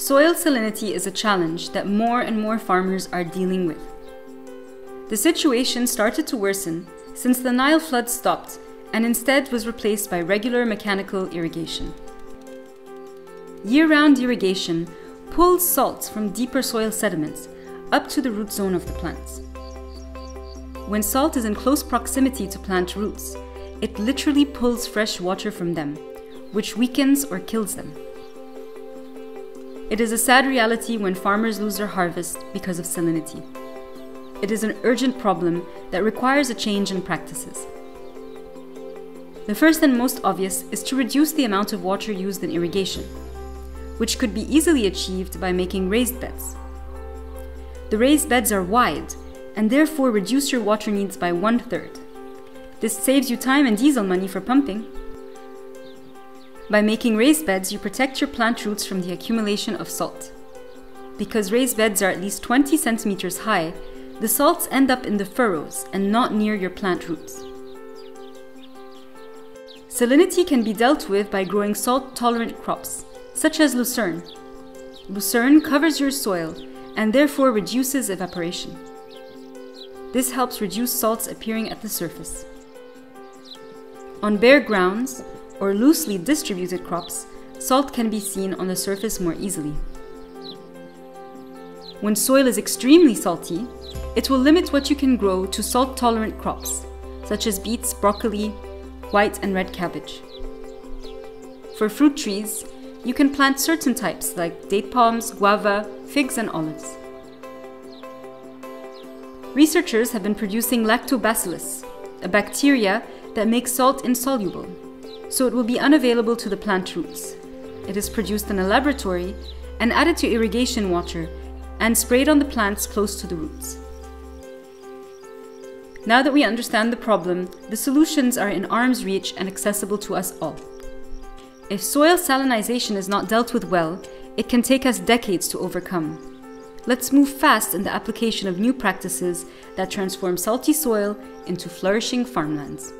Soil salinity is a challenge that more and more farmers are dealing with. The situation started to worsen since the Nile flood stopped and instead was replaced by regular mechanical irrigation. Year round irrigation pulls salts from deeper soil sediments up to the root zone of the plants. When salt is in close proximity to plant roots, it literally pulls fresh water from them, which weakens or kills them. It is a sad reality when farmers lose their harvest because of salinity. It is an urgent problem that requires a change in practices. The first and most obvious is to reduce the amount of water used in irrigation, which could be easily achieved by making raised beds. The raised beds are wide and therefore reduce your water needs by one third. This saves you time and diesel money for pumping. By making raised beds, you protect your plant roots from the accumulation of salt. Because raised beds are at least 20 centimeters high, the salts end up in the furrows and not near your plant roots. Salinity can be dealt with by growing salt tolerant crops, such as lucerne. Lucerne covers your soil and therefore reduces evaporation. This helps reduce salts appearing at the surface. On bare grounds, or loosely distributed crops, salt can be seen on the surface more easily. When soil is extremely salty, it will limit what you can grow to salt tolerant crops, such as beets, broccoli, white and red cabbage. For fruit trees, you can plant certain types like date palms, guava, figs, and olives. Researchers have been producing lactobacillus, a bacteria that makes salt insoluble so it will be unavailable to the plant roots. It is produced in a laboratory and added to irrigation water and sprayed on the plants close to the roots. Now that we understand the problem, the solutions are in arm's reach and accessible to us all. If soil salinization is not dealt with well, it can take us decades to overcome. Let's move fast in the application of new practices that transform salty soil into flourishing farmlands.